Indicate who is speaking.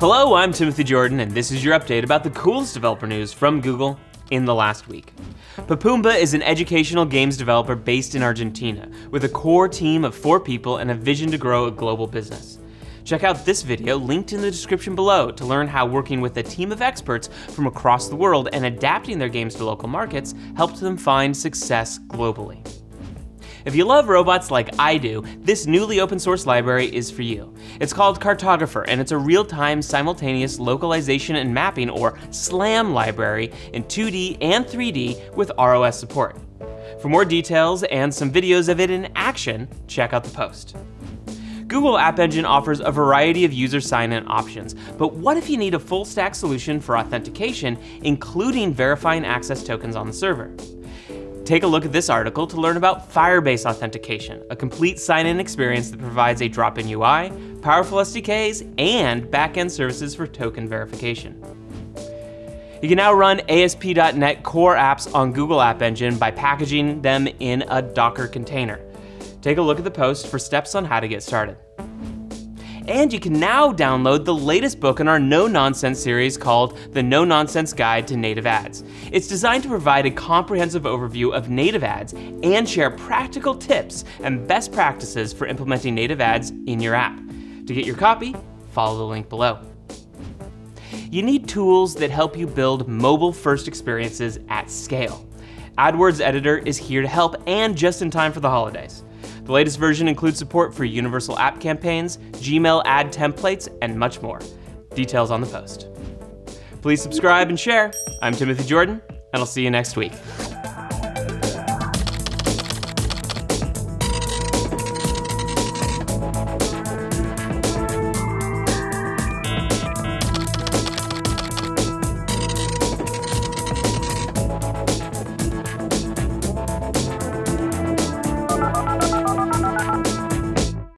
Speaker 1: Hello, I'm Timothy Jordan, and this is your update about the coolest developer news from Google in the last week. Papumba is an educational games developer based in Argentina, with a core team of four people and a vision to grow a global business. Check out this video linked in the description below to learn how working with a team of experts from across the world and adapting their games to local markets helped them find success globally. If you love robots like I do, this newly open source library is for you. It's called Cartographer, and it's a real-time simultaneous localization and mapping or SLAM library in 2D and 3D with ROS support. For more details and some videos of it in action, check out the post. Google App Engine offers a variety of user sign-in options, but what if you need a full stack solution for authentication, including verifying access tokens on the server? Take a look at this article to learn about Firebase Authentication, a complete sign-in experience that provides a drop-in UI, powerful SDKs, and back-end services for token verification. You can now run ASP.NET Core apps on Google App Engine by packaging them in a Docker container. Take a look at the post for steps on how to get started. And you can now download the latest book in our No Nonsense series called The No Nonsense Guide to Native Ads. It's designed to provide a comprehensive overview of native ads and share practical tips and best practices for implementing native ads in your app. To get your copy, follow the link below. You need tools that help you build mobile first experiences at scale. AdWords Editor is here to help and just in time for the holidays. The latest version includes support for universal app campaigns, Gmail ad templates, and much more. Details on the post. Please subscribe and share. I'm Timothy Jordan, and I'll see you next week.